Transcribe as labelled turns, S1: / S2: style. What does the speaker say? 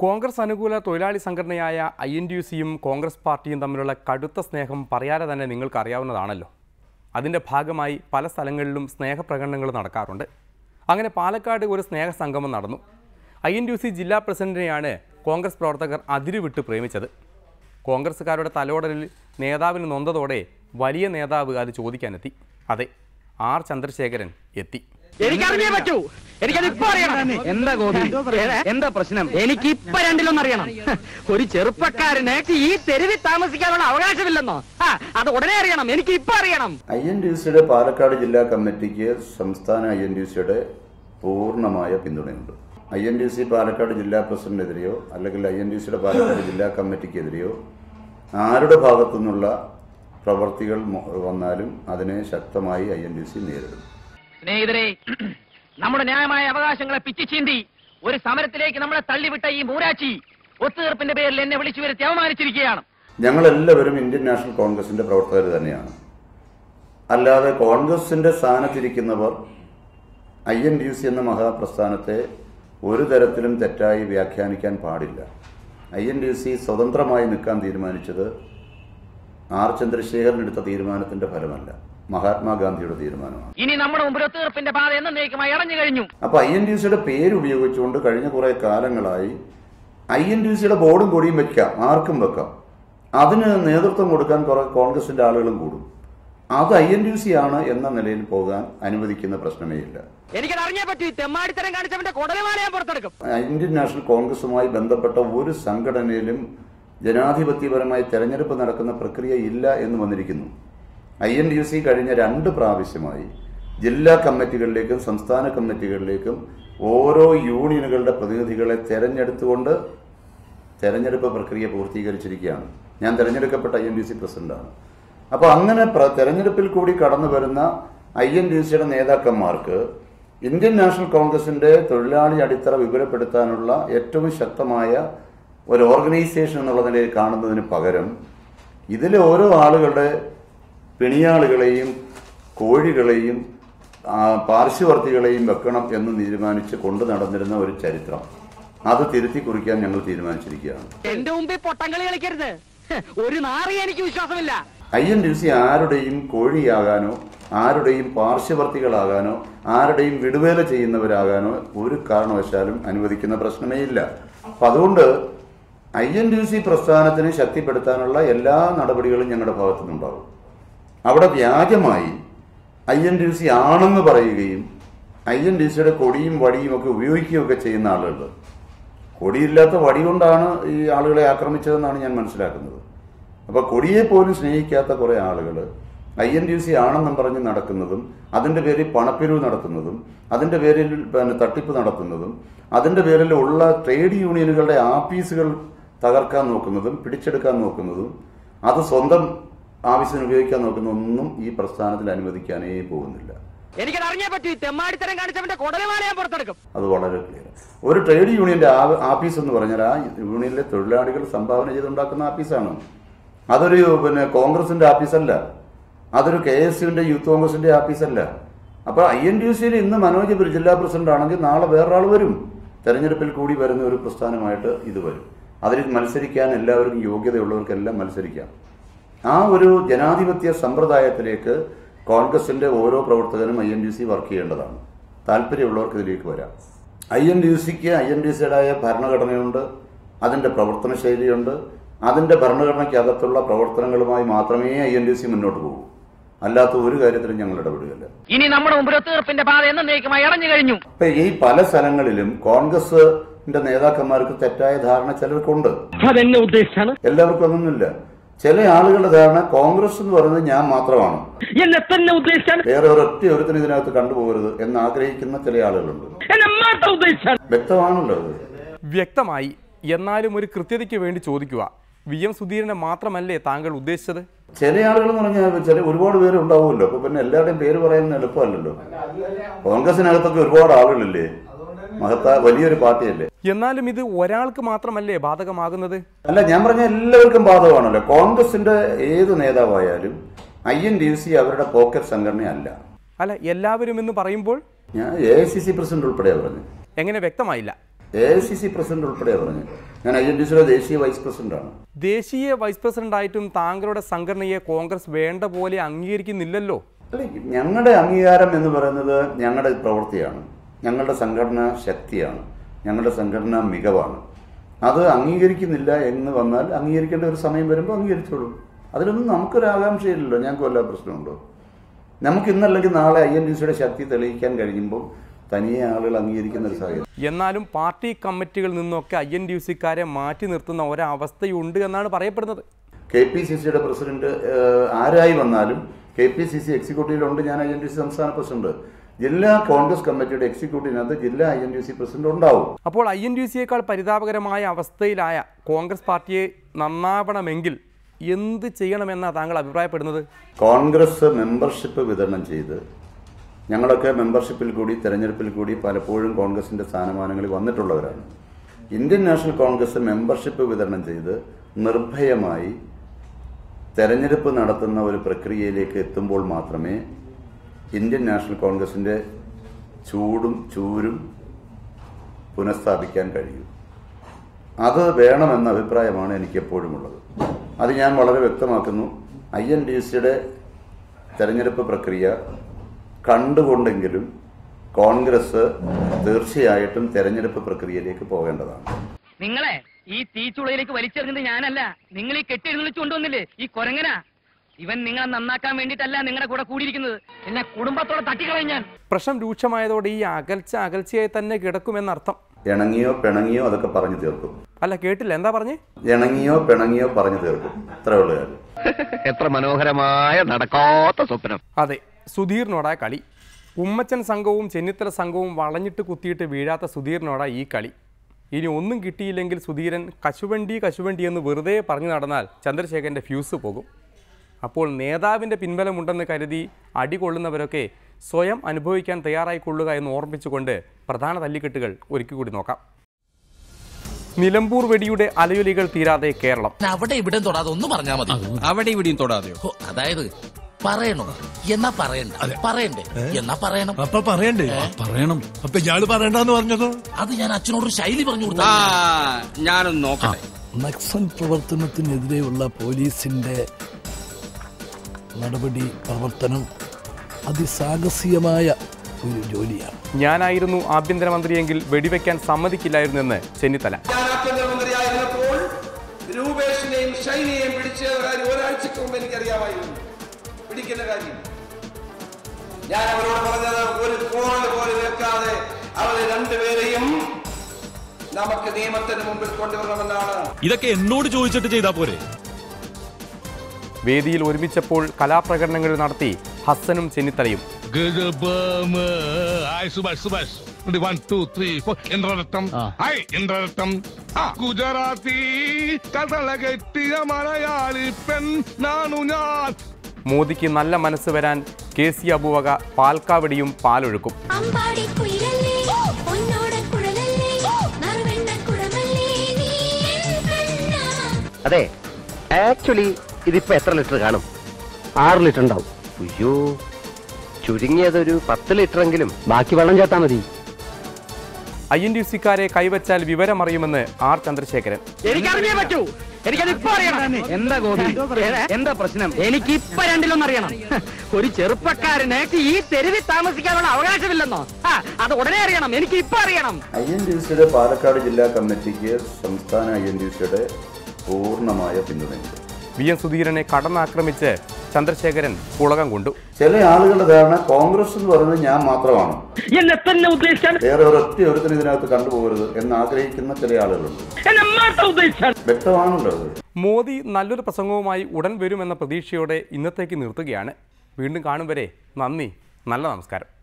S1: കോൺഗ്രസ് അനുകൂല തൊഴിലാളി സംഘടനയായ ഐ എൻ ഡി യു സിയും കോൺഗ്രസ് പാർട്ടിയും തമ്മിലുള്ള കടുത്ത സ്നേഹം പറയാതെ തന്നെ നിങ്ങൾക്ക് അറിയാവുന്നതാണല്ലോ അതിന്റെ ഭാഗമായി പല സ്ഥലങ്ങളിലും സ്നേഹപ്രകടനങ്ങൾ നടക്കാറുണ്ട്. അങ്ങനെ പാലക്കാട് ഒരു സ്നേഹസംഗമം നടന്നു. I N D U C ജില്ലാ പ്രസിഡന്റിനെയാണ് കോൺഗ്രസ് പ്രവർത്തകർ അതിരുവിട്ട് പ്രേമിച്ചത്. കോൺഗ്രസ്സുകാരുടെ തലോടലിൽ നേതാവിന് നൊന്തതോടെ വലിയ നേതാവ് അത് ചോദിക്കാനെത്തി. അതെ ആർ ചന്ദ്രശേഖരൻ എത്തി.
S2: എനിക്കറിഞ്ഞേ പറ്റൂ. എനിക്കത് ഇപ്പൊ അറിയണം. എന്താ ഗോപി? എന്താ പ്രശ്നം? എനിക്ക് ഇപ്പൊ രണ്ടിലൊന്നും അറിയണം. ഒരു ചെറുപ്പക്കാരന് ഈ തെരുവിൽ താമസിക്കാനുള്ള അവകാശമില്ലെന്നോ? ആ, അത് ഉടനെ അറിയണം. എനിക്ക് ഇപ്പൊ അറിയണം.
S3: ഐ എൻ ഡി സിയുടെ പാലക്കാട് ജില്ലാ കമ്മിറ്റിക്ക് സംസ്ഥാന ഐ എൻ ഡി സിയുടെ പൂർണമായ പിന്തുണയുണ്ട്. I N D C Palakkad ജില്ലാ പ്രസിഡന്റിനെതിരെയോ അല്ലെങ്കിൽ ഐ എൻ ഡി സിയുടെ പാലക്കാട് ജില്ലാ കമ്മിറ്റിക്കെതിരെയോ ആരുടെ ഭാഗത്തു നിന്നുള്ള പ്രവർത്തികൾ വന്നാലും അതിനെ ശക്തമായി ഐ എൻ ഡി സി നേരിടും.
S2: സ്നേഹിതരെ നമ്മുടെ ന്യായമായ അവകാശങ്ങളെ പിച്ചിച്ചീന്തി ഒരു സമരത്തിലേക്ക് നമ്മളെ തള്ളിവിട്ട ഈ മൂരാച്ചി ഒത്തുതീർപ്പിന്റെ പേരിൽ എന്നെ വിളിച്ചു വരുത്തി അവമാനിച്ചിരിക്കുകയാണ്
S3: ഞങ്ങളെല്ലാവരും ഇന്ത്യൻ നാഷണൽ കോൺഗ്രസിന്റെ പ്രവർത്തകർ തന്നെയാണ്. അല്ലാതെ കോൺഗ്രസിന്റെ സ്ഥാനത്തിരിക്കുന്നവർ ഐ എൻ ഡി സി എന്ന മഹാപ്രസ്ഥാനത്തെ ഒരു തരത്തിലും തെറ്റായി വ്യാഖ്യാനിക്കാൻ പാടില്ല. ഐ എൻ ഡി സി സ്വതന്ത്രമായി നിൽക്കാൻ തീരുമാനിച്ചത് ആർ ചന്ദ്രശേഖരൻ എടുത്ത തീരുമാനത്തിന്റെ ഫലമല്ല. മഹാത്മാഗാന്ധിയുടെ തീരുമാനമാണ്.
S2: ഇനി നമ്മുടെ മുമ്പിൽ തീർപ്പിന്റെ പാത എന്നേക്കുമായി അടഞ്ഞു കഴിഞ്ഞു.
S3: അപ്പൊ ഐ എൻ ഡി സിയുടെ പേര് ഉപയോഗിച്ചുകൊണ്ട് കഴിഞ്ഞ കുറെ കാലങ്ങളായി ഐ എൻ ഡി സിയുടെ ബോർഡും കൂടിയും വെക്കാം ആർക്കും വെക്കാം. അതിന് നേതൃത്വം കൊടുക്കാൻ കുറെ കോൺഗ്രസിന്റെ ആളുകളും കൂടും. അത് ഐ എൻ ഡി സി ആണ് എന്ന നിലയിൽ പോകാൻ അനുവദിക്കുന്ന പ്രശ്നമേ ഇല്ല ഇന്ത്യൻ നാഷണൽ കോൺഗ്രസുമായി ബന്ധപ്പെട്ട ഒരു സംഘടനയിലും ജനാധിപത്യപരമായി തെരഞ്ഞെടുപ്പ് നടക്കുന്ന പ്രക്രിയ ഇല്ല എന്ന് വന്നിരിക്കുന്നു. ഐ എൻ ഡി സി കഴിഞ്ഞ രണ്ട് പ്രാവശ്യമായി ജില്ലാ കമ്മിറ്റികളിലേക്കും സംസ്ഥാന കമ്മിറ്റികളിലേക്കും ഓരോ യൂണിയനുകളുടെ പ്രതിനിധികളെ തെരഞ്ഞെടുത്തുകൊണ്ട് തെരഞ്ഞെടുപ്പ് പ്രക്രിയ പൂർത്തീകരിച്ചിരിക്കുകയാണ്. ഞാൻ തെരഞ്ഞെടുക്കപ്പെട്ട ഐ എൻ ഡി സി പ്രസിഡന്റാണ്. അപ്പോൾ അങ്ങനെ തെരഞ്ഞെടുപ്പിൽ കൂടി കടന്നു വരുന്ന ഐ എൻ ഡി സിയുടെ നേതാക്കന്മാർക്ക് ഇന്ത്യൻ നാഷണൽ കോൺഗ്രസിന്റെ തൊഴിലാളി അടിത്തറ വിപുലപ്പെടുത്താനുള്ള ഏറ്റവും ശക്തമായ ഒരു ഓർഗനൈസേഷൻ എന്നുള്ള നിലയിൽ കാണുന്നതിന് പകരം ഇതിലെ ഓരോ ആളുകളുടെ പിണിയാളുകളെയും കോഴികളെയും പാർശ്വവർത്തികളെയും വെക്കണം എന്ന് തീരുമാനിച്ച് കൊണ്ടു നടന്നിരുന്ന ഒരു ചരിത്രം. അത് തിരുത്തി കുറിക്കാൻ ഞങ്ങൾ തീരുമാനിച്ചിരിക്കുകയാണ്.
S2: എന്റെ മുമ്പിൽ പൊട്ടങ്ങളി കളിക്കരുത്. ഒരു നാറി എനിക്ക് വിശ്വാസമില്ല.
S3: ഐ എൻ ഡി സി ആരുടെയും കോഴിയാകാനോ ആരുടെയും പാർശ്വവർത്തികളാകാനോ ആരുടെയും വിടുവേല ചെയ്യുന്നവരാകാനോ ഒരു കാരണവശാലും അനുവദിക്കുന്ന പ്രശ്നമേ ഇല്ല. അപ്പൊ അതുകൊണ്ട് ഐ എൻ ഡി സി പ്രസ്ഥാനത്തിനെ ശക്തിപ്പെടുത്താനുള്ള എല്ലാ നടപടികളും ഞങ്ങളുടെ ഭാഗത്തുനിന്നുണ്ടാവും അവിടെ വ്യാജമായി ഐ എൻ ഡി സി ആണെന്ന് പറയുകയും ഐ എൻ ഡി സിയുടെ കൊടിയും വടിയും ഒക്കെ ഉപയോഗിക്കുകയൊക്കെ ചെയ്യുന്ന ആളുകൾ. കൊടിയില്ലാത്ത വടി കൊണ്ടാണ് ഈ ആളുകളെ ആക്രമിച്ചതെന്നാണ് ഞാൻ മനസ്സിലാക്കുന്നത്. അപ്പൊ കൊടിയെ പോലും സ്നേഹിക്കാത്ത കുറെ ആളുകൾ ഐ എൻ ഡി സി ആണെന്നും പറഞ്ഞ് നടക്കുന്നതും അതിന്റെ പേരിൽ പണപ്പിരിവ് നടത്തുന്നതും അതിന്റെ പേരിൽ പിന്നെ തട്ടിപ്പ് നടത്തുന്നതും അതിന്റെ പേരിൽ ഉള്ള ട്രേഡ് യൂണിയനുകളുടെ ആഫീസുകൾ തകർക്കാൻ നോക്കുന്നതും പിടിച്ചെടുക്കാൻ നോക്കുന്നതും അത് സ്വന്തം ആവശ്യത്തിന് ഉപയോഗിക്കാൻ നോക്കുന്ന ഒന്നും ഈ പ്രസ്ഥാനത്തിൽ അനുവദിക്കാനേ പോകുന്നില്ല.
S2: എനിക്കത് അറിഞ്ഞേ പറ്റൂ തെമ്മാടിത്തരം കാണിച്ചവന്റെ ഞാൻ പുറത്തെടുക്കും.
S3: അത് വളരെ ക്ലിയർ ഒരു ട്രേഡ് യൂണിയന്റെ ആഫീസ് എന്ന് പറഞ്ഞാൽ ആ യൂണിയനിലെ തൊഴിലാളികൾ സംഭാവന ചെയ്തുണ്ടാക്കുന്ന ആഫീസാണ് അതൊരു പിന്നെ കോൺഗ്രസിന്റെ ആഫീസല്ല അതൊരു കെ എസ് യുവിന്റെ യൂത്ത് കോൺഗ്രസിന്റെ ആഫീസല്ല അപ്പൊ ഐ എൻ ഡി യു സിയിൽ ഇന്ന് മനോജ് ജില്ലാ പ്രസിഡന്റ് ആണെങ്കിൽ നാളെ വേറൊരാൾ വരും. തെരഞ്ഞെടുപ്പിൽ കൂടി വരുന്ന ഒരു പ്രസ്ഥാനമായിട്ട് ഇത് വരും. അതിൽ മത്സരിക്കാൻ എല്ലാവർക്കും യോഗ്യതയുള്ളവർക്കെല്ലാം മത്സരിക്കാം. ആ ഒരു ജനാധിപത്യ സമ്പ്രദായത്തിലേക്ക് കോൺഗ്രസിന്റെ ഓരോ പ്രവർത്തകനും I N D C work ചെയ്യേണ്ടതാണ്. താല്പര്യമുള്ളവർക്ക് ഇതിലേക്ക് വരാം. ഐ എൻ ഡി സിക്ക് ഐ എൻ ഡി സിയുടേതായ ഭരണഘടനയുണ്ട് അതിന്റെ പ്രവർത്തന ശൈലിയുണ്ട് അതിന്റെ ഭരണഘടനയ്ക്കകത്തുള്ള പ്രവർത്തനങ്ങളുമായി മാത്രമേ ഐ എൻ ഡി സി മുന്നോട്ട് പോകൂ. അല്ലാത്ത ഒരു കാര്യത്തിലും ഞങ്ങൾ ഇടപെടുകയില്ല.
S2: ഇനി നമ്മുടെ മുമ്പിൽ ഒത്തുതീർപ്പിന്റെ പാത എന്നേക്കുമായി അടഞ്ഞു കഴിഞ്ഞു.
S3: ഇപ്പൊ ഈ പല സ്ഥലങ്ങളിലും കോൺഗ്രസിന്റെ നേതാക്കന്മാർക്ക് തെറ്റായ ധാരണ ചിലർക്കുണ്ട്.
S2: അതെന്നെ ഉദ്ദേശിച്ചാണ്?
S3: എല്ലാവർക്കും അതൊന്നുമില്ല ചില ആളുകളുടെ ധാരണ കോൺഗ്രസ് എന്ന് പറയുന്നത് ഞാൻ മാത്രമാണ്.
S2: എന്നെ തന്നെ ഉദ്ദേശിച്ചാണ്.
S3: വേറെ ഒരൊറ്റ ഒരുത്തിന് ഇതിനകത്ത് കണ്ടുപോകരുത് എന്ന് ആഗ്രഹിക്കുന്ന ചില ആളുകളുണ്ട്. വ്യക്തമാണല്ലോ
S1: വ്യക്തമായി എന്നാലും ഒരു കൃത്യതയ്ക്ക് വേണ്ടി ചോദിക്കുക. വി എം സുധീരനെ മാത്രമല്ലേ താങ്കൾ ഉദ്ദേശിച്ചത്?
S3: ചില ആളുകൾ എന്ന് പറഞ്ഞാൽ ചില ഒരുപാട് പേര് ഉണ്ടാവുമല്ലോ. അപ്പൊ പിന്നെ എല്ലാവരുടെയും പേര് പറയാൻ എളുപ്പമല്ലല്ലോ. കോൺഗ്രസിനകത്തൊക്കെ ഒരുപാട് ആളുകളില്ലേ? മഹത്താ വലിയൊരു പാർട്ടിയല്ലേ?
S1: എന്നാലും ഇത് ഒരാൾക്ക് മാത്രമല്ലേ ബാധകമാകുന്നത്?
S3: അല്ല ഞാൻ പറഞ്ഞ എല്ലാവർക്കും ബാധകമാണല്ലോ. കോൺഗ്രസിന്റെ ഏത് നേതാവായാലും ഐ എൻ ഡി സി അവരുടെ പോക്കറ്റ് സംഘടനയല്ല.
S1: അല്ല എല്ലാവരും എന്ന് പറയുമ്പോൾ?
S3: ഞാൻ A I C C president ഉൾപ്പെടെയാ പറഞ്ഞു
S1: എങ്ങനെ വ്യക്തമായില്ല?
S3: A I C C president ഉൾപ്പെടെ പറഞ്ഞു ഞാൻ ഐ എൻ ഡി സിയുടെ ദേശീയ വൈസ് പ്രസിഡന്റാണ്.
S1: ദേശീയ വൈസ് പ്രസിഡന്റ് ആയിട്ടും താങ്കളുടെ സംഘടനയെ കോൺഗ്രസ് വേണ്ട പോലെ അംഗീകരിക്കുന്നില്ലല്ലോ?
S3: അല്ല ഞങ്ങളുടെ അംഗീകാരം എന്ന് പറയുന്നത് ഞങ്ങളുടെ പ്രവൃത്തിയാണ്. ഞങ്ങളുടെ സംഘടന ശക്തിയാണ്. ഞങ്ങളുടെ സംഘടന മികവാണ്. അത് അംഗീകരിക്കുന്നില്ല എന്ന് വന്നാൽ അംഗീകരിക്കേണ്ട ഒരു സമയം വരുമ്പോൾ അംഗീകരിച്ചോളും. അതിലൊന്നും നമുക്കൊരു ആകാംക്ഷയില്ലല്ലോ. ഞങ്ങൾക്ക് വല്ല പ്രശ്നമുണ്ടോ? നമുക്ക് ഇന്നല്ലെങ്കിൽ നാളെ ഐ എൻ ഡി സിയുടെ ശക്തി തെളിയിക്കാൻ കഴിയുമ്പോൾ തനിയെ ആളുകൾ അംഗീകരിക്കുന്ന ഒരു സാഹചര്യം.
S1: എന്നാലും പാർട്ടി കമ്മിറ്റികളിൽ നിന്നൊക്കെ ഐ എൻ ഡി സിക്കാരെ മാറ്റി നിർത്തുന്ന ഒരവസ്ഥയുണ്ട് എന്നാണ് പറയപ്പെടുന്നത്.
S3: കെ പി സി സിയുടെ പ്രസിഡന്റ് ആരായി വന്നാലും കെ പി സി സി എക്സിക്യൂട്ടീവിലുണ്ട്. ഞാൻ ഐ എൻ ഡി സി സംസ്ഥാന പ്രസിഡന്റ്. ജില്ലാ കോൺഗ്രസ് കമ്മിറ്റിയുടെ എക്സിക്യൂട്ടീവിനകത്ത് ജില്ലാ I N D C president ഉണ്ടാവും
S1: അപ്പോൾ ഐ എൻ ഡി സിയേക്കാൾ പരിതാപകരമായ അവസ്ഥയിലായ കോൺഗ്രസ് പാർട്ടിയെ നന്നാവണമെങ്കിൽ എന്ത് ചെയ്യണമെന്നാണ് താങ്കൾ അഭിപ്രായപ്പെടുന്നത്?
S3: കോൺഗ്രസ് മെമ്പർഷിപ്പ് വിതരണം ചെയ്ത് ഞങ്ങളൊക്കെ മെമ്പർഷിപ്പിൽ കൂടി തെരഞ്ഞെടുപ്പിൽ കൂടി പലപ്പോഴും കോൺഗ്രസിന്റെ സ്ഥാനമാനങ്ങളിൽ വന്നിട്ടുള്ളവരാണ്. ഇന്ത്യൻ നാഷണൽ കോൺഗ്രസ് മെമ്പർഷിപ്പ് വിതരണം ചെയ്ത് നിർഭയമായി തെരഞ്ഞെടുപ്പ് നടത്തുന്ന ഒരു പ്രക്രിയയിലേക്ക് എത്തുമ്പോൾ മാത്രമേ ഇന്ത്യൻ നാഷണൽ കോൺഗ്രസിന്റെ ചൂടും ചൂരും പുനഃസ്ഥാപിക്കാൻ കഴിയൂ. അത് വേണമെന്ന അഭിപ്രായമാണ് എനിക്ക് എപ്പോഴും ഉള്ളത് അത് ഞാൻ വളരെ വ്യക്തമാക്കുന്നു. ഐ എൻ ഡി സിയുടെ തെരഞ്ഞെടുപ്പ് പ്രക്രിയ കണ്ടുകൊണ്ടെങ്കിലും കോൺഗ്രസ് തീർച്ചയായിട്ടും തെരഞ്ഞെടുപ്പ് പ്രക്രിയയിലേക്ക് പോകേണ്ടതാണ്.
S2: നിങ്ങളെ ഈ തീച്ചുളയിലേക്ക് വലിച്ചെറിഞ്ഞത് ഞാനല്ല. നിങ്ങൾ ഈ കെട്ടിയെഴുന്നള്ളിച്ചു കൊണ്ടുവന്നില്ലേ? ഈ കൊരങ്ങനാ. ഇവൻ നിങ്ങളെ നന്നാക്കാൻ വേണ്ടിയിട്ടല്ല നിങ്ങളുടെ കൂടെ കൂടിയിരിക്കുന്നത്. എന്നെ കുടുംബത്തോടെ തട്ടിക്കളയും
S1: പ്രശ്നം രൂക്ഷമായതോടെ ഈ അകൽച്ച അകൽച്ചയായി തന്നെ കിടക്കുമെന്നർത്ഥം.
S3: ഇണങ്ങിയോ പിണങ്ങിയോ അതൊക്കെ പറഞ്ഞു തീർക്കും.
S1: അല്ല കേട്ടില്ല. എന്താ പറഞ്ഞു?
S3: ഇണങ്ങിയോ പിണങ്ങിയോ പറഞ്ഞു തീർക്കും. ഇത്രേ ഉള്ളൂ
S2: എത്ര മനോഹരമായ നടക്കാത്ത സ്വപ്നം.
S1: അതെ സുധീറിനോടാ കളി. ഉമ്മച്ചൻ സംഘവും ചെന്നിത്തല സംഘവും വളഞ്ഞിട്ട് കുത്തിയിട്ട് വീഴാത്ത സുധീറിനോടാ ഈ കളി. ഇനി ഒന്നും കിട്ടിയില്ലെങ്കിൽ സുധീരൻ കശുവണ്ടി കശുവണ്ടി എന്ന് വെറുതെ പറഞ്ഞു നടന്നാൽ ചന്ദ്രശേഖരന്റെ ഫ്യൂസ് പോകും. അപ്പോൾ നേതാവിന്റെ പിൻബലമുണ്ടെന്ന് കരുതി അടികൊള്ളുന്നവരൊക്കെ സ്വയം അനുഭവിക്കാൻ തയ്യാറായിക്കൊള്ളുക എന്ന് ഓർമ്മിച്ചുകൊണ്ട് പ്രധാന തല്ലിക്കെട്ടുകൾ ഒരുക്കി കൂടി നോക്കാം. നിലമ്പൂർ വെടിയുടെ അലയൊലികൾ തീരാതെ കേരളം.
S4: അവിടെ ഇവിടെ തൊടാതെ ഒന്ന് പറഞ്ഞാൽ മതി.
S5: അവിടെ ഇവിടെയും
S4: തൊടാതെ അതായത് പറയണോ? എന്നാ പറയണ്ട. പറയണ്ടേ? എന്നാ പറയണം?
S6: അപ്പൊ പറയണ്ടേ? പറയണം. അപ്പൊ ഇയാൾ പറയണ്ടെന്ന് പറഞ്ഞതോ?
S4: അത് ഞാൻ അച്ഛനോട് ശൈലി പറഞ്ഞു
S5: ആ
S4: കൊടുത്ത
S5: ഞാനൊന്ന് നോക്കട്ടെ.
S6: നക്സൽ പ്രവർത്തനത്തിനെതിരെയുള്ള പോലീസിന്റെ നടപടി പ്രവർത്തനം അതിസാഹസികമായ ഒരു ജോലിയാണ്.
S1: ഞാനായിരുന്നു ആഭ്യന്തരമന്ത്രിയെങ്കിൽ വെടിവെക്കാൻ സമ്മതിക്കില്ലായിരുന്നെന്ന് ചെന്നിത്തല.
S7: ഞാൻ ആഭ്യന്തരമന്ത്രിയായിരുന്നപ്പോൾ രൂപേഷിനെയും ഷൈനിയെയും പിടിച്ച കാര്യം ഒരാഴ്ചക്ക് മുമ്പ് എനിക്കറിയാമായിരുന്നു. പിടിക്കുന്ന കാര്യം. ഞാൻ അവരോട് പറഞ്ഞത് ഒരു കോൾ പോലെ വെക്കാതെ അവരെ രണ്ടുപേരെയും നമുക്ക് നിയമത്തിന് മുമ്പിൽ കൊണ്ടുവരണമെന്നാണ്.
S6: ഇതൊക്കെ എന്നോട് ചോദിച്ചിട്ട് ചെയ്താ പോരെ?
S1: വേദിയിൽ ഒരുമിച്ചപ്പോൾ കലാപ്രകടനങ്ങൾ നടത്തി ഹസ്സനും ചെന്നിത്തലയും.
S8: ഗുജറാത്തി കഥള കെട്ടിയ മലയാളി പെൺ നാണു ഞാൻ.
S1: മോദിക്ക് നല്ല മനസ്സ് വരാൻ കെ സി അബുവക പാൽക്കാവടിയും പാലൊഴുക്കും.
S9: അമ്പാടി കുയിലല്ലേ പൊന്നോട കുഴലല്ലേ നറുവെണ്ണ കുടമല്ലേ നീ എൻ കണ്ണാ.
S2: അതെ ആക്ച്വലി ഇതിപ്പോ എത്ര ലിറ്റർ കാണും? ആറ് ലിറ്റർ ഉണ്ടാവും. അയ്യോ ചുരുങ്ങിയതൊരു പത്ത് ലിറ്റർ എങ്കിലും ബാക്കി വെള്ളം ചേർത്താ മതി.
S1: ഐ എൻ ഡി സിക്കാരെ കൈവച്ചാൽ വിവരമറിയുമെന്ന് ആർ ചന്ദ്രശേഖരൻ.
S2: എനിക്കറിഞ്ഞേ പറ്റൂ. എനിക്കത് ഇപ്പൊ അറിയണം. എന്താ ഗോപി? എന്താ പ്രശ്നം? എനിക്ക് ഇപ്പൊ രണ്ടിലൊന്നും അറിയണം. ഒരു ചെറുപ്പക്കാരന് ഈ തെരുവിൽ താമസിക്കാനുള്ള അവകാശമില്ലെന്നോ? ആ, അത് ഉടനെ അറിയണം. എനിക്ക് ഇപ്പൊ അറിയണം.
S3: ഐ എൻ ഡി സിയുടെ പാലക്കാട് ജില്ലാ കമ്മിറ്റിക്ക് സംസ്ഥാന ഐ എൻ ഡി സിയുടെ പൂർണമായ പിന്തുണയുണ്ട്.
S1: വി എൻ സുധീരനെ കടന്നാക്രമിച്ച് ചന്ദ്രശേഖരൻ പുളകം കൊണ്ടു.
S3: ചില ആളുകളുടെ ധാരണ കോൺഗ്രസ് എന്ന് പറയുന്നത് ഞാൻ മാത്രമാണ്.
S2: എന്നെ തന്നെ ഉദ്ദേശിച്ചാൽ
S3: വേറെ ഒരൊറ്റ ഒരുത്തിന് ഇതിനകത്ത് കണ്ടുപോകരുത് എന്ന് ആഗ്രഹിക്കുന്ന ചില ആളുകളുണ്ട്. വ്യക്തമാണല്ലോ
S1: മോദി നല്ലൊരു പ്രസംഗവുമായി ഉടൻ വരുമെന്ന പ്രതീക്ഷയോടെ ഇന്നത്തേക്ക് നിർത്തുകയാണ്. വീണ്ടും കാണും വരെ നന്ദി നല്ല നമസ്കാരം.